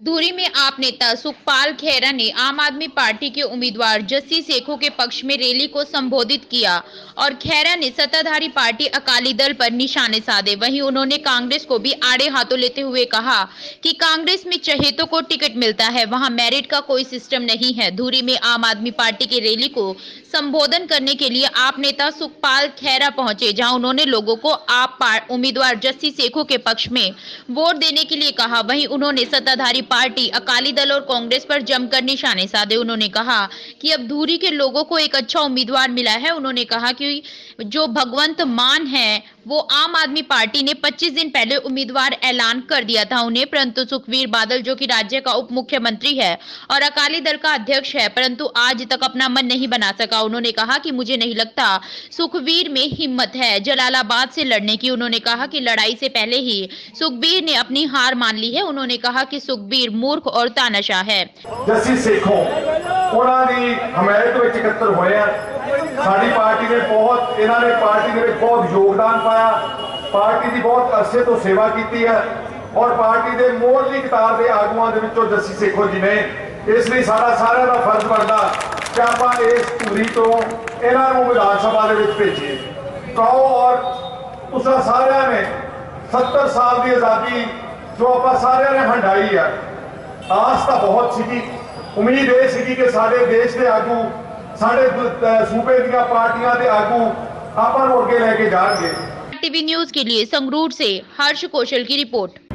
धूरी में आप नेता सुखपाल खेरा ने आम आदमी पार्टी के उम्मीदवार जस्सी सेखों के पक्ष में रैली को संबोधित किया और खेरा ने सत्ताधारी पार्टी अकाली दल पर निशाने साधे। वहीं उन्होंने कांग्रेस को भी आड़े हाथों लेते हुए कहा कि कांग्रेस में चहेतों को टिकट मिलता है, वहाँ मेरिट का कोई सिस्टम नहीं है। धूरी में आम आदमी पार्टी की रैली को संबोधन करने के लिए आप नेता सुखपाल खेरा पहुँचे, जहाँ उन्होंने लोगों को आप उम्मीदवार जस्सी सेखों के पक्ष में वोट देने के लिए कहा। वहीं उन्होंने सत्ताधारी पार्टी अकाली दल और कांग्रेस पर जमकर निशाने साधे, उन्होंने कहा कि अब धूरी के लोगों को एक अच्छा उम्मीदवार मिला है। उन्होंने कहा कि जो भगवंत मान है वो आम आदमी पार्टी ने 25 दिन पहले उम्मीदवार ऐलान कर दिया था उन्हें, परंतु सुखवीर बादल, जो कि राज्य का उप मुख्यमंत्री है और अकाली दल का अध्यक्ष है, परंतु आज तक अपना मन नहीं बना सका। उन्होंने कहा कि मुझे नहीं लगता सुखवीर में हिम्मत है। जलालाबाद से लड़ने की उन्होंने कहा कि लड़ाई से पहले ही सुखबीर ने अपनी हार मान ली है। उन्होंने कहा की सुखबीर मूर्ख और तानाशाह है। ਸਾਡੀ ਪਾਰਟੀ ਨੇ ਬਹੁਤ, ਇਹਨਾਂ ਨੇ ਪਾਰਟੀ ਦੇ ਵਿੱਚ ਬਹੁਤ ਯੋਗਦਾਨ ਪਾਇਆ। ਪਾਰਟੀ ਦੀ ਬਹੁਤ ਅਰਸੇ ਤੋਂ ਸੇਵਾ ਕੀਤੀ ਹੈ ਔਰ ਪਾਰਟੀ ਦੇ ਮੋਢਲੀ ਕਤਾਰ ਦੇ ਆਗੂਆਂ ਦੇ ਵਿੱਚੋਂ ਜੱਸੀ ਸੇਖੋਂ ਜੀ ਨੇ। ਇਸ ਲਈ ਸਾਡਾ ਸਾਰਿਆਂ ਦਾ ਫਰਜ਼ ਬਣਦਾ ਕਿ ਆਪਾਂ ਇਸ ਧੂਰੀ ਤੋਂ ਇਹਨਾਂ ਨੂੰ ਵਿਧਾਨ ਸਭਾ ਦੇ ਵਿੱਚ ਭੇਜੀਏ। ਕਹੋ ਔਰ ਤੁਸੀਂ ਸਾਰਿਆਂ ਨੇ 70 ਸਾਲ ਦੀ ਆਜ਼ਾਦੀ ਜੋ ਆਪਾਂ ਸਾਰਿਆਂ ਨੇ ਹੰਡਾਈ ਆ ਆਸ ਤਾਂ ਬਹੁਤ ਸੀਗੀ। ਉਮੀਦ ਇਹ ਸੀਗੀ ਕਿ ਸਾਡੇ ਦੇਸ਼ ਦੇ ਆਗੂ ਸਾਡੇ ਦ- ਅਹ ਸੂਬੇ ਦੀਆਂ ਪਾਰਟੀਆਂ ਦੇ ਆਗੂ ਆਪਾਂ ਨੂੰ ਅੱਗੇ ਲੈ ਕੇ ਜਾਣਗੇ टीवी न्यूज के लिए संगरूर से हर्ष कौशल की रिपोर्ट